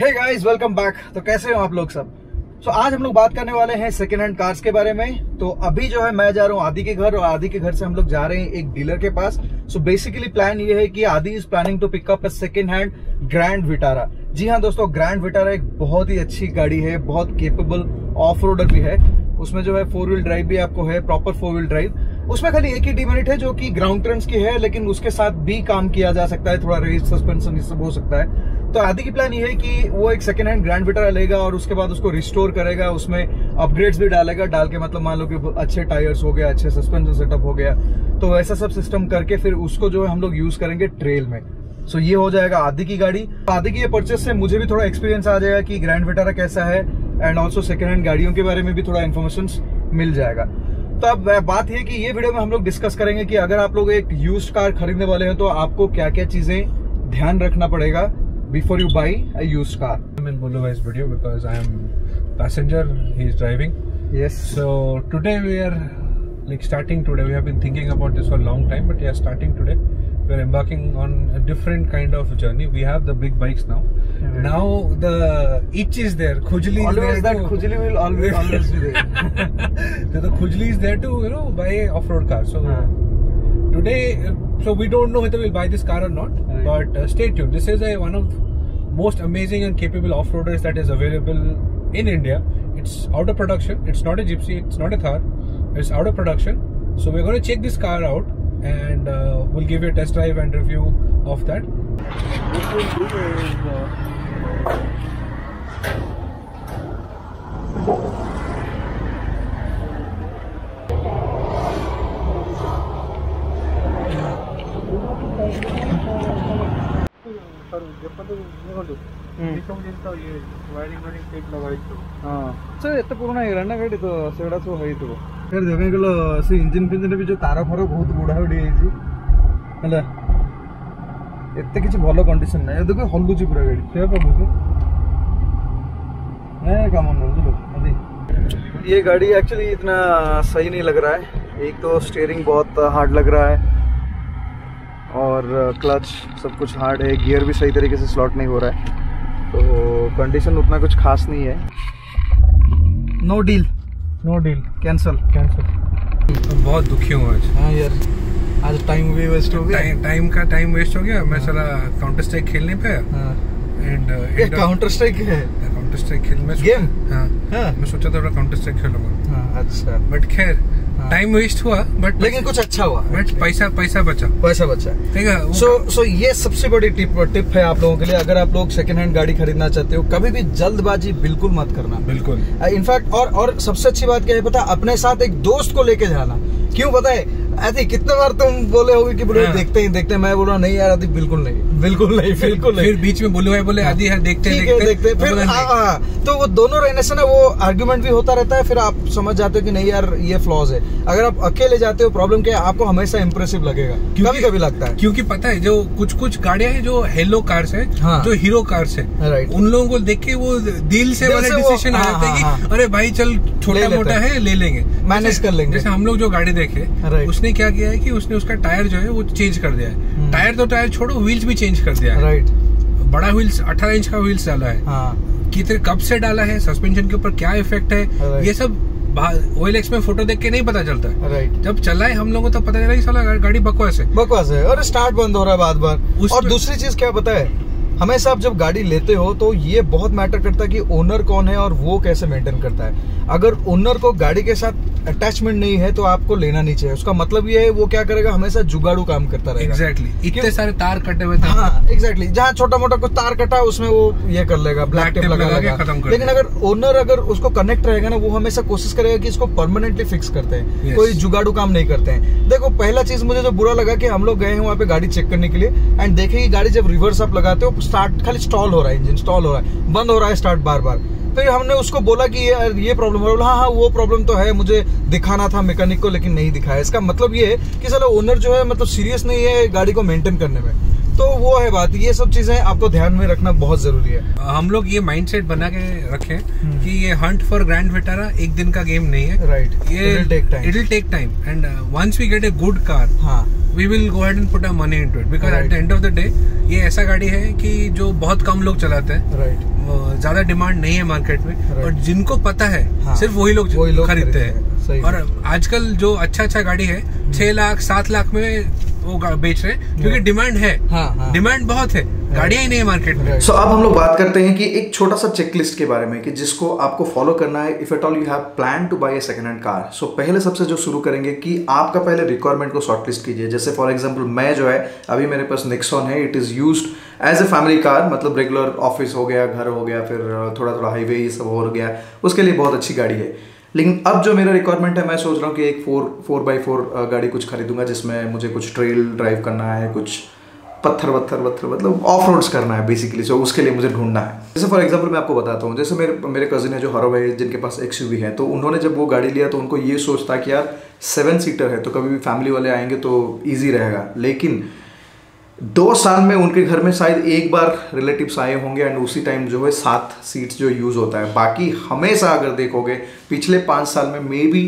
Hey guys welcome back तो कैसे हो आप लोग सब? सो so, आज हम लोग बात करने वाले हैं सेकेंड हैंड कार्स के बारे में। तो अभी जो है मैं जा रहा हूँ आदि के घर और आदि के घर से हम लोग जा रहे हैं एक डीलर के पास। सो बेसिकली प्लान ये है कि Adi is planning to pick up a second hand Grand Vitara जी हाँ दोस्तों ग्रैंड विटारा एक बहुत ही अच्छी गाड़ी है बहुत केपेबल ऑफ़ रोडर भी है। उसमें जो है फोर व्हील ड्राइव भी आपको है प्रॉपर फोर व्हील ड्राइव उसमें खाली एक ही डिमेरिट है जो कि ग्राउंड ट्रेंस की है लेकिन उसके साथ भी काम किया जा सकता है थोड़ा रेस सस्पेंशन ये सब हो सकता है। तो आदि की प्लान ये है कि वो एक सेकेंड हैंड ग्रैंड विटारा लेगा और उसके बाद उसको रिस्टोर करेगा, उसमें अपग्रेड्स भी डालेगा, डाल के मतलब मान लो कि अच्छे टायर्स हो गया, अच्छे सस्पेंशन सेटअप हो गया तो ऐसा सब सिस्टम करके फिर उसको जो है हम लोग यूज़ करेंगे ट्रेल में। सो ये हो जाएगा आदि की गाड़ी। आदि की परचेस से मुझे भी थोड़ा एक्सपीरियंस आ जाएगा कि ग्रैंड विटारा कैसा है एंड ऑल्सो सेकेंड हैंड गाड़ियों के बारे में भी थोड़ा इन्फॉर्मेशन मिल जाएगा। तो अब बात है कि ये वीडियो में हम लोग डिस्कस करेंगे कि अगर आप लोग एक यूज़ कार खरीदने वाले हैं तो आपको क्या क्या चीज़ें ध्यान रखना पड़ेगा। before you buy a used car. I'm in Buluva's video because I am passenger, he is driving. Yes. So today we are like starting today. We have been thinking about this for a long time, but yeah, starting today. We are embarking on a different kind of journey. We have the big bikes now. Now the itch is there. Khujli always is there. That to, Khujli will always, always be there. so the Khujli is there to, you know, buy off-road car. So. Yeah today, uh, so we don't know whether we'll buy this car or not. Right. But uh, stay tuned. This is a one of most amazing and capable off-roaders that is available in India. It's out of production. It's not a Gypsy. It's not a Thar. It's out of production. So we're going to check this car out and uh, we'll give you a test drive and review of that. ଏତେ ପୁରୁଣା ହେଇଗଲାଣି ନା ଗାଡି ତ ସେଗୁଡା ସବୁ ହେଇଥିବ ଫେର ଦେଖେଇ ଗଲ ସେ ଇଞ୍ଜିନ ଫିଞ୍ଜିନ ବି ଯୋଉ ତାର ଫାର ବହୁତ ବୁଢା ବୁଢୀ ହେଇଛି ହେଲା ଏତେ କିଛି ଭଲ କଣ୍ଡିସନ ନାହିଁ ଦେଖ ହଲୁଛି ପୁରା ଗାଡି क्या करूँ नहीं काम नहीं बुझलो अभी ये गाड़ी एक्चुअली इतना सही नहीं लग रहा है एक तो स्टीयरिंग बहुत हार्ड लग रहा है और क्लच सब कुछ हार्ड है गियर भी सही तरीके से स्लॉट नहीं हो रहा है। तो कंडीशन उतना कुछ खास नहीं है। No deal no deal cancel cancel बहुत दुखी हूँ आज। हाँ यार आज टाइम भी वेस्ट हो गया। टाइम टाइम का टाइम वेस्ट हो गया। मैं साला काउंटर स्ट्राइक खेलने पे हाँ। एंड ये काउंटर स्ट्राइक है। काउंटर स्ट्राइक खेल में Game? हाँ। हाँ। मैं सोचा था काउंटर स्ट्राइक खेलूँगा। हाँ, अच्छा। बट खैर हाँ। टाइम वेस्ट हुआ बट लेकिन कुछ अच्छा हुआ। बट पैसा पैसा बचा। पैसा बचा। ठीक है सो सो ये सबसे बड़ी टिप टिप है आप लोगों के लिए। अगर आप लोग सेकंड हैंड गाड़ी खरीदना चाहते हो कभी भी जल्दबाजी बिल्कुल मत करना। बिल्कुल। इनफैक्ट और और सबसे अच्छी बात क्या है पता? अपने साथ एक दोस्त को लेके जाना। क्यों पता है? ऐसे कितने बार तुम बोले होगे कि बोले हाँ। देखते ही देखते हैं। मैं बोला नहीं यार अभी बिल्कुल नहीं। बिल्कुल नहीं बिल्कुल नहीं। फिर बीच में बोले भाई बोले आदि है देखते है देखते मैं फिर बोला, हाँ, नहीं। हाँ, तो वो दोनों रहने से ना वो आर्ग्यूमेंट भी होता रहता है फिर आप समझ जाते हो कि नहीं यार ये फ्लॉज है। अगर आप अकेले जाते हो प्रॉब्लम क्या है? आपको हमेशा इंप्रेसिव लगेगा। कभी कभी लगता है। क्योंकि पता है जो कुछ कुछ गाड़ियाँ है जो हेलो कार्स है हाँ। जो हीरो कार्स है राइट उन लोगों को देख के वो दिल से वाला डिसीज़न आ हाँ, जाता है हाँ, कि अरे भाई चल छोटा मोटा है ले लेंगे। मैनेज कर लेंगे। जैसे हम लोग जो गाड़ी देखे उसने क्या किया है कि उसने उसका टायर जो है वो चेंज कर दिया है। टायर तो टायर छोड़ो व्हील्स भी चेंज कर दिया राइट बड़ा व्हील्स 18 इंच का व्हील्स डाला है। हाँ। कितने कब से डाला है? सस्पेंशन के ऊपर क्या इफ़ेक्ट है? ये सब ओएल एक्स में फ़ोटो देख के नहीं पता चलता। है राइट जब चलाए हम लोगों को तो पता चला कि साला गाड़ी बकवास है। बकवास है। और स्टार्ट बंद हो रहा है बार बार और दूसरी चीज़ क्या पता है? हमेशा आप जब गाड़ी लेते हो तो ये बहुत मैटर करता है कि ओनर कौन है और वो कैसे मेंटेन करता है। अगर ओनर को गाड़ी के साथ अटैचमेंट नहीं है तो आपको लेना नहीं चाहिए। उसका मतलब ये है वो क्या करेगा हमेशा जुगाड़ू काम करता रहेगा। एग्जैक्टली इतने सारे तार कटे हुए थे। हाँ एग्जैक्टली जहाँ छोटा मोटा कुछ तार कटा उसमें वो ये कर लेगा ब्लैक टेप लगा लगा लेकिन अगर ओनर अगर उसको कनेक्ट रहेगा ना वो हमेशा कोशिश करेगा कि इसको परमानेंटली फिक्स करते हैं। Yes. कोई जुगाड़ू काम नहीं करते हैं। देखो पहला चीज़ मुझे जो बुरा लगा कि हम लोग गए हैं वहाँ पे गाड़ी चेक करने के लिए। एंड देखे कि गाड़ी जब रिवर्स अप लगाते हो स्टार्ट खाली स्टॉल हो रहा है इंजन स्टॉल हो रहा है। बंद हो रहा है स्टार्ट बार बार फिर हमने उसको बोला कि ये ये प्रॉब्लम हो। है हाँ हाँ वो प्रॉब्लम तो है मुझे दिखाना था मैकेनिक को लेकिन नहीं दिखाया। इसका मतलब ये है कि साला ओनर जो है मतलब सीरियस नहीं है गाड़ी को मेंटेन करने में। तो वो है बात ये सब चीज़ें आपको ध्यान में रखना बहुत ज़रूरी है। हम लोग ये माइंडसेट बना के रखे हम्म। कि ये हंट फॉर ग्रैंड विटारा एक दिन का गेम नहीं है। राइट ये it will take time and once we get a good car हाँ। We will go and put a money into it because at the end of the day ये ऐसा गाड़ी है कि जो बहुत कम लोग चलाते हैं। राइट ज़्यादा डिमांड नहीं है मार्केट में। Right. और जिनको पता है हाँ, सिर्फ़ वही लोग वही लोग खरीदते हैं, और आजकल जो अच्छा अच्छा गाड़ी है छह लाख सात लाख में वो बेच रहे हैं। क्योंकि डिमांड है। हाँ, हाँ। डिमांड बहुत है। गाड़ियाँ ही नहीं है मार्केट में। सो अब हम लोग बात करते हैं कि एक छोटा सा चेकलिस्ट के बारे में कि जिसको आपको फॉलो करना है if at all you have plan to buy a second hand car so पहले सबसे जो शुरू करेंगे कि आपका पहले रिक्वायरमेंट को शॉर्टलिस्ट कीजिए। जैसे फॉर एग्ज़ाम्पल मैं जो है, अभी मेरे पास नेक्सॉन है it is use as a family car मतलब रेगुलर ऑफ़िस हो गया, घर हो गया, फिर थोड़ा थोड़ा हाईवे ये सब हो गया, उसके लिए बहुत अच्छी गाड़ी है। लेकिन अब जो मेरा रिक्वायरमेंट है, मैं सोच रहा हूँ कि एक फोर फोर बाई फोर गाड़ी कुछ खरीदूँगा, जिसमें मुझे कुछ ट्रेल ड्राइव करना है, कुछ पत्थर, वत्थर वत्थर मतलब ऑफ़ रोड्स करना है बेसिकली सो उसके लिए मुझे ढूंढना है। जैसे फॉर एग्जांपल मैं आपको बताता हूँ, जैसे मेरे मेरे कजिन है जो हरो है जिनके पास एक्सयूवी है तो उन्होंने जब वो गाड़ी लिया तो उनको ये सोचता कि यार सेवन सीटर है तो कभी भी फैमिली वाले आएँगे तो ईजी रहेगा। लेकिन दो साल में उनके घर में शायद एक बार रिलेटिव्स आए होंगे एंड उसी टाइम जो है सात सीट्स जो यूज़ होता है। बाकी हमेशा अगर देखोगे, पिछले पाँच साल में मे बी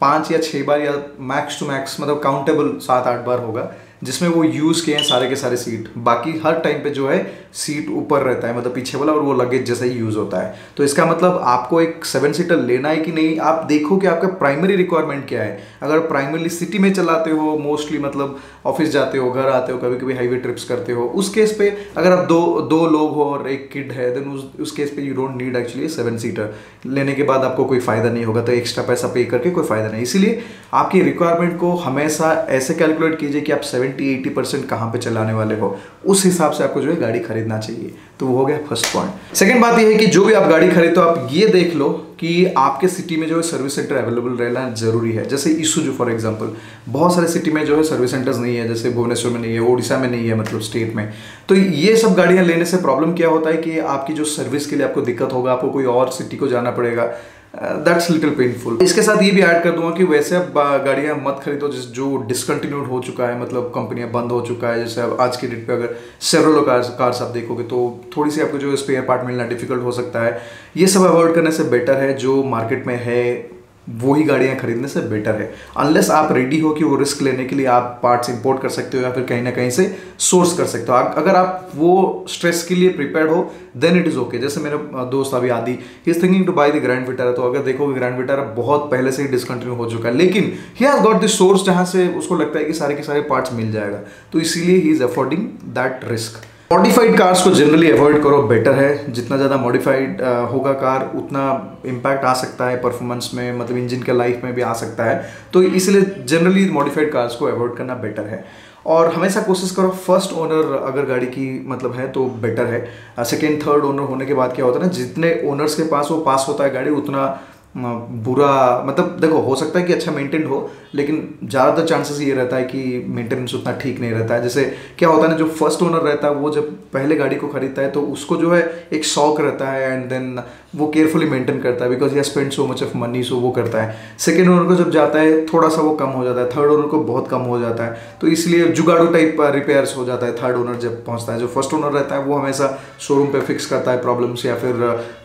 पाँच या छः बार या मैक्स टू मैक्स मतलब काउंटेबल सात आठ बार होगा। जिसमें वो यूज़ किए हैं सारे के सारे सीट बाकी हर टाइम पे जो है सीट ऊपर रहता है मतलब पीछे वाला और वो लगेज जैसा ही यूज़ होता है। तो इसका मतलब आपको एक सेवन सीटर लेना है कि नहीं, आप देखो कि आपका प्राइमरी रिक्वायरमेंट क्या है। अगर प्राइमरली सिटी में चलाते हो मोस्टली मतलब ऑफ़िस जाते हो, घर आते हो कभी कभी हाईवे ट्रिप्स करते हो, उस केस पे अगर आप दो दो लोग हो और एक किड है देन उस उस केस पे you don't need actually seven seater लेने के बाद आपको कोई फ़ायदा नहीं होगा तो एक्स्ट्रा पैसा पे करके कोई फ़ायदा नहीं। इसीलिए आपकी रिक्वायरमेंट को हमेशा ऐसे कैलकुलेट कीजिए कि आप सेवेंटी एटी परसेंट कहाँ पे चलाने वाले हो, उस हिसाब से आपको जो है गाड़ी खरीदना चाहिए। तो वो हो गया फ़र्स्ट पॉइंट सेकंड बात ये है कि जो भी आप गाड़ी खरीदो, आप ये देख लो कि आपके सिटी में जो है सर्विस सेंटर अवेलेबल रहना ज़रूरी है। जैसे ईसुजू फॉर एग्जांपल बहुत सारे सिटी में जो है सर्विस सेंटर्स नहीं है, जैसे भुवनेश्वर में नहीं है, ओडिशा में नहीं है मतलब स्टेट में। तो ये सब गाड़ियाँ लेने से प्रॉब्लम क्या होता है कि आपकी जो सर्विस के लिए आपको दिक्कत होगा, आपको कोई और सिटी को जाना पड़ेगा। दैट्स लिटिल पेनफुल इसके साथ ये भी ऐड कर दूँगा कि वैसे अब गाड़ियाँ मत खरीदो जिस, जो डिसकंटिन्यूड हो चुका है मतलब कंपनियाँ बंद हो चुका है। जैसे अब आज की डेट पे अगर सेवरल कार्स कार्स आप देखोगे तो थोड़ी सी आपको जो स्पेयर पार्ट मिलना डिफ़िकल्ट हो सकता है। ये सब अवॉइड करने से बेटर है, जो मार्केट में है वही गाड़ियाँ खरीदने से बेटर है। अनलेस आप रेडी हो कि वो रिस्क लेने के लिए आप पार्ट्स इंपोर्ट कर सकते हो या फिर कहीं ना कहीं से सोर्स कर सकते हो। अगर आप वो स्ट्रेस के लिए प्रिपेयर हो देन इट इज़ ओके जैसे मेरे दोस्त अभी Aadi he is thinking to buy the Grand Vitara तो अगर देखोगे ग्रैंड विटारा बहुत पहले से ही डिसकंटिन्यू हो चुका है, लेकिन he has got the source जहाँ से उसको लगता है कि सारे के सारे पार्ट्स मिल जाएगा। तो इसीलिए he is affording that risk modified cars को जनरली अवॉइड करो बेटर है। जितना ज़्यादा मॉडिफाइड होगा कार, उतना इम्पैक्ट आ सकता है परफॉर्मेंस में मतलब इंजन के लाइफ में भी आ सकता है। तो इसलिए जनरली मॉडिफाइड कार्स को अवॉइड करना बेटर है। और हमेशा कोशिश करो फ़र्स्ट ओनर अगर गाड़ी की मतलब है तो बेटर है। सेकेंड थर्ड ओनर होने के बाद क्या होता है ना, जितने ओनर्स के पास वो पास होता है गाड़ी, उतना बुरा मतलब देखो, हो सकता है कि अच्छा मेंटेन हो, लेकिन ज़्यादातर चांसेस ये रहता है कि मेंटेनेंस उतना ठीक नहीं रहता है। जैसे क्या होता है ना, जो फ़र्स्ट ओनर रहता है, वो जब पहले गाड़ी को खरीदता है तो उसको जो है एक शौक रहता है एंड देन वो केयरफुली मेंटेन करता है because he spend so much of money so वो करता है। सेकेंड ओनर को जब जाता है, थोड़ा सा वो कम हो जाता है थर्ड ओनर को बहुत कम हो जाता है तो इसलिए जुगाड़ू टाइप रिपेयर्स हो जाता है थर्ड ओनर जब पहुँचता है। जो फ़र्स्ट ओनर रहता है, वो हमेशा शोरूम पर फिक्स करता है प्रॉब्लम्स या फिर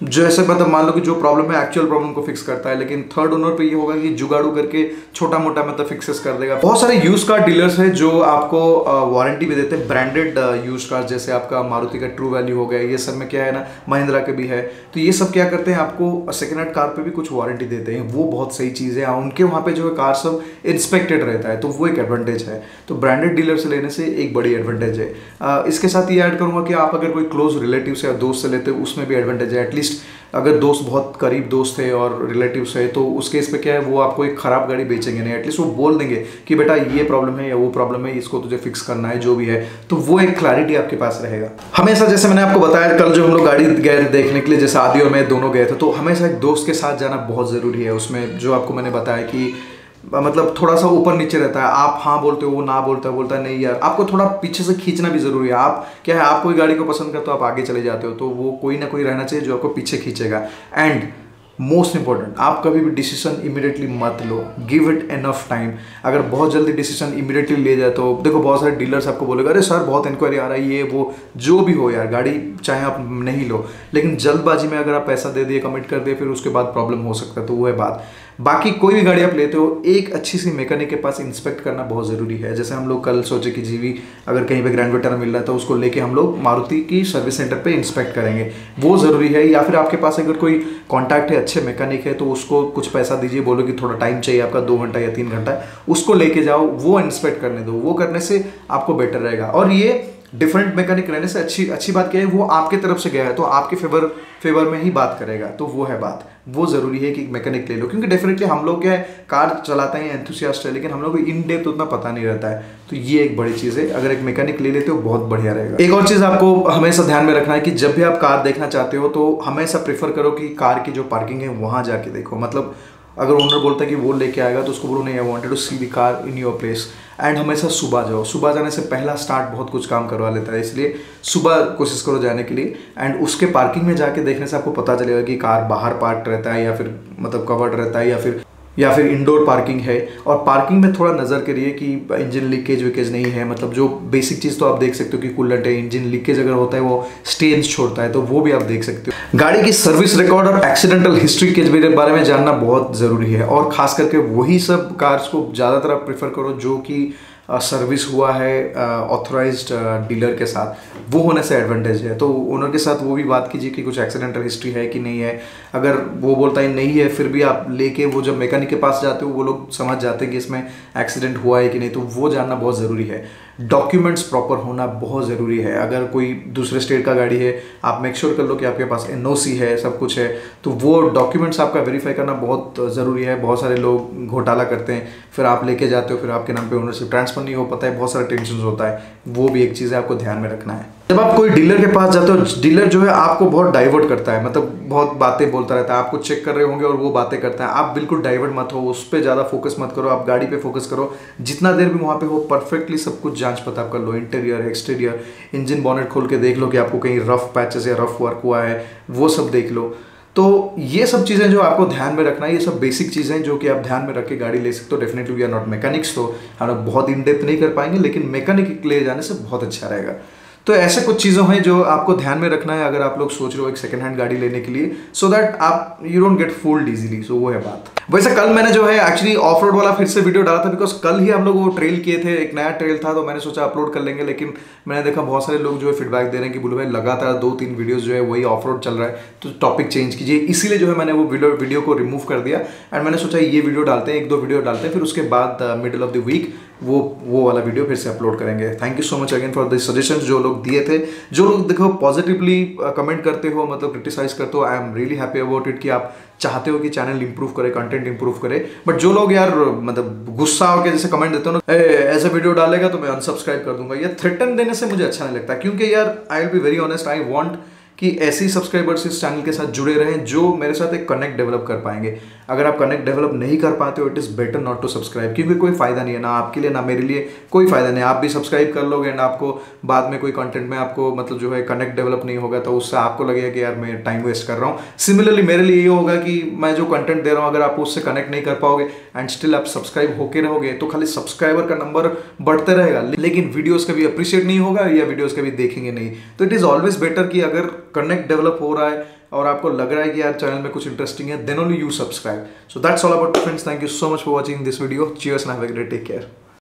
जैसे मतलब मान लो कि जो प्रॉब्लम है एक्चुअल प्रॉब्लम को फिक्स करता है, लेकिन थर्ड ओनर पे ये होगा कि जुगाड़ू करके छोटा मोटा मतलब फिक्सेस कर देगा। बहुत सारे यूज़ कार डीलर्स है जो आपको वारंटी भी देते हैं ब्रांडेड यूज़ कार जैसे आपका मारुति का ट्रू वैल्यू हो गया, ये सब में क्या है ना, महिंद्रा के भी है। तो ये सब क्या करते हैं, आपको सेकेंड हैंड कार पे भी कुछ वारंटी देते हैं। वो बहुत सही चीज़ है। उनके वहाँ पे जो है कार सब इंस्पेक्टेड रहता है तो वो एक एडवांटेज है। तो ब्रांडेड डीलर से लेने से एक बड़ी एडवांटेज है। इसके साथ ये ऐड करूँगा कि आप अगर कोई क्लोज रिलेटिव से या दोस्त से लेते हो, उसमें भी एडवांटेज है। एटलीस्ट अगर दोस्त बहुत करीब दोस्त है और रिलेटिव्स है तो उस केस पे क्या है, वो आपको एक ख़राब गाड़ी बेचेंगे नहीं एटलीस्ट वो बोल देंगे कि बेटा ये प्रॉब्लम है या वो प्रॉब्लम है, इसको तुझे फिक्स करना है, जो भी है। तो वो एक क्लैरिटी आपके पास रहेगा। हमेशा जैसे मैंने आपको बताया, कल जो हम लोग गाड़ी गए देखने के लिए, जैसे आदि और मैं दोनों गए थे तो हमेशा एक दोस्त के साथ जाना बहुत ज़रूरी है। उसमें जो आपको मैंने बताया कि मतलब थोड़ा सा ऊपर नीचे रहता है। आप हाँ बोलते हो, वो ना बोलता है बोलता है, नहीं यार। आपको थोड़ा पीछे से खींचना भी ज़रूरी है। आप, क्या है, आप कोई गाड़ी को पसंद करते हो, आप आगे चले जाते हो तो वो कोई ना कोई रहना चाहिए जो आपको पीछे खींचेगा। एंड मोस्ट इंपॉर्टेंट आप कभी भी डिसीज़न इमीडिएटली मत लो। गिव इट एनफ टाइम अगर बहुत जल्दी डिसीज़न इमीडिएटली ले जाए तो देखो, बहुत सारे डीलर्स आपको बोलेगा, अरे सर, बहुत इंक्वायरी आ रहा है, ये, वो, जो भी हो यार, गाड़ी चाहे आप नहीं लो। लेकिन जल्दबाजी में अगर आप पैसा दे दिए कमिट कर दिए, फिर उसके बाद प्रॉब्लम हो सकता है तो वो है बात। बाकी कोई भी गाड़ी आप लेते हो, एक अच्छी सी मैकेनिक के पास इंस्पेक्ट करना बहुत ज़रूरी है। जैसे हम लोग कल सोचे कि जीवी अगर कहीं पे ग्रैंड वेटर मिल रहा है तो उसको लेके हम लोग मारुति की सर्विस सेंटर पे इंस्पेक्ट करेंगे। वो ज़रूरी है, या फिर आपके पास अगर कोई कॉन्टैक्ट है, अच्छे मैकेनिक है तो उसको कुछ पैसा दीजिए, बोलो कि थोड़ा टाइम चाहिए आपका, दो घंटा या तीन घंटा, उसको लेके जाओ, वो इंस्पेक्ट करने दो। वो करने से आपको बेटर रहेगा। और ये डिफरेंट मैकेनिक रहने से अच्छी अच्छी बात क्या है, वो आपके तरफ़ से गया है तो आपके फेवर फेवर में ही बात करेगा। तो वो है बात। वो ज़रूरी है कि मैकेनिक ले लो, क्योंकि डेफिनेटली हम लोग क्या है, कार चलाते हैं एंथुसियास्ट है, लेकिन हम लोग को इन डेप्थ उतना पता नहीं रहता है। तो ये एक बड़ी चीज़ है, अगर एक मैकेनिक ले लेते हो, बहुत बढ़िया रहेगा। एक और चीज़ आपको हमेशा ध्यान में रखना है कि जब भी आप कार देखना चाहते हो तो हमेशा प्रेफर करो कि कार की जो पार्किंग है, वहाँ जाके देखो। मतलब अगर ओनर बोलता है कि वो लेके आएगा तो उसको बोलो, नहीं I wanted to see the car in your place and हमेशा सुबह जाओ। सुबह जाने से पहला स्टार्ट बहुत कुछ काम करवा लेता है, इसलिए सुबह कोशिश करो जाने के लिए। एंड उसके पार्किंग में जाके देखने से आपको पता चलेगा कि कार बाहर पार्क रहता है या फिर मतलब कवर्ड रहता है या फिर या फिर इंडोर पार्किंग है। और पार्किंग में थोड़ा नज़र करिए कि इंजन लीकेज विकेज नहीं है। मतलब जो बेसिक चीज़ तो आप देख सकते हो कि कूलेंट है इंजन लीकेज अगर होता है, वो स्टेन्स छोड़ता है तो वो भी आप देख सकते हो। गाड़ी की सर्विस रिकॉर्ड और एक्सीडेंटल हिस्ट्री के बारे में जानना बहुत ज़रूरी है। और खास करके वही सब कार्स को ज़्यादातर आप प्रेफर करो, जो कि सर्विस हुआ है ऑथोराइज डीलर के साथ। वो होने से एडवांटेज है। तो ओनर के साथ वो भी बात कीजिए कि कुछ एक्सीडेंटल हिस्ट्री है कि नहीं है। अगर वो बोलता है नहीं है, फिर भी आप लेके वो जब मैकेनिक के पास जाते हो, वो लोग समझ जाते हैं कि इसमें एक्सीडेंट हुआ है कि नहीं। तो वो जानना बहुत ज़रूरी है। डॉक्यूमेंट्स प्रॉपर होना बहुत ज़रूरी है। अगर कोई दूसरे स्टेट का गाड़ी है, आप मेक श्योर sure कर लो कि आपके पास एन है, सब कुछ है। तो वो डॉक्यूमेंट्स आपका वेरीफाई करना बहुत ज़रूरी है। बहुत सारे लोग घोटाला करते हैं। फिर आप लेके जाते हो, फिर आपके नाम पे ओनरशिप ट्रांसफ़र नहीं हो पाता है। बहुत सारा टेंशन होता है। वो भी एक चीज़ है, आपको ध्यान में रखना है। जब आप कोई डीलर के पास जाते हो डीलर जो है आपको बहुत डाइवर्ट करता है। मतलब बहुत बातें बोलता रहता है, आपको चेक कर रहे होंगे और वो बातें करता है। आप बिल्कुल डाइवर्ट मत हो, उस पर ज़्यादा फोकस मत करो, आप गाड़ी पे फोकस करो। जितना देर भी वहाँ पे हो परफेक्टली सब कुछ जाँच पता कर लो इंटीरियर एक्सटीरियर इंजन बॉनेट खोल के देख लो कि आपको कहीं रफ पैचेस या रफ वर्क हुआ है, वो सब देख लो। तो ये सब चीज़ें जो आपको ध्यान में रखना है, ये सब बेसिक चीज़ें जो कि आप ध्यान में रख के गाड़ी ले सकते हो। Definitely we are not mechanics तो हम लोग बहुत इन डेप्थ नहीं कर पाएँगे, लेकिन मैकेनिक ले जाने से बहुत अच्छा रहेगा। तो ऐसे कुछ चीज़ों हैं जो आपको ध्यान में रखना है अगर आप लोग सोच रहे हो एक सेकंड हैंड गाड़ी लेने के लिए। सो दैट आप you don't get fooled easily so वो है बात। वैसे कल मैंने जो है एक्चुअली ऑफ़ रोड वाला फिर से वीडियो डाला था बिकॉज़ कल ही हम लोग वो ट्रेल किए थे, एक नया ट्रेल था तो मैंने सोचा अपलोड कर लेंगे, लेकिन मैंने देखा बहुत सारे लोग जो है फीडबैक दे रहे हैं कि बोलो भाई लगातार दो तीन वीडियोज़ जो है वही ऑफ़ रोड चल रहा है तो टॉपिक चेंज कीजिए। इसीलिए जो है मैंने वो वीडियो वीडियो को रिमूव कर दिया एंड मैंने सोचा ये वीडियो डालते हैं, एक दो वीडियो डालते हैं, फिर उसके बाद मिडिल ऑफ़ द वीक वो वो वाला वीडियो फिर से अपलोड करेंगे। Thank you so much again for the suggestion जो लोग दिए थे, जो लोग देखो पॉजिटिवली कमेंट करते हो मतलब क्रिटिसाइज करते हो I am really happy about it कि आप चाहते हो कि चैनल इंप्रूव करे कंटेंट इंप्रूव करे बट जो लोग यार मतलब गुस्सा होकर जैसे कमेंट देते हो ना ऐसे वीडियो डालेगा तो मैं अनसब्सक्राइब कर दूँगा। या थ्रेटन देने से मुझे अच्छा नहीं लगता, क्योंकि यार I will be very honest I want कि ऐसे सब्सक्राइबर्स इस चैनल के साथ जुड़े रहें जो मेरे साथ एक कनेक्ट डेवलप कर पाएँगे। अगर आप कनेक्ट डेवलप नहीं कर पाते हो it is better not to subscribe क्योंकि कोई फ़ायदा नहीं है, ना आपके लिए, ना मेरे लिए कोई फ़ायदा नहीं आप भी सब्सक्राइब कर लोगे एंड आपको बाद में कोई कंटेंट में आपको मतलब जो है कनेक्ट डेवलप नहीं होगा तो उससे आपको लगेगा कि यार मैं टाइम वेस्ट कर रहा हूँ। सिमिलरली मेरे लिए ये होगा कि मैं जो कंटेंट दे रहा हूँ, अगर आप उससे कनेक्ट नहीं कर पाओगे एंड स्टिल आप सब्सक्राइब होके रहोगे तो खाली सब्सक्राइबर का नंबर बढ़ते रहेगा। लेकिन वीडियोज़ कभी अप्रिशिएट नहीं होगा या वीडियोज़ कभी देखेंगे नहीं। तो इट इज़ ऑलवेज बेटर कि अगर कनेक्ट डेवलप हो रहा है और आपको लग रहा है कि यार चैनल में कुछ इंटरेस्टिंग है then only you subscribe so that's all about friends thank you so much for watching this video cheers and take care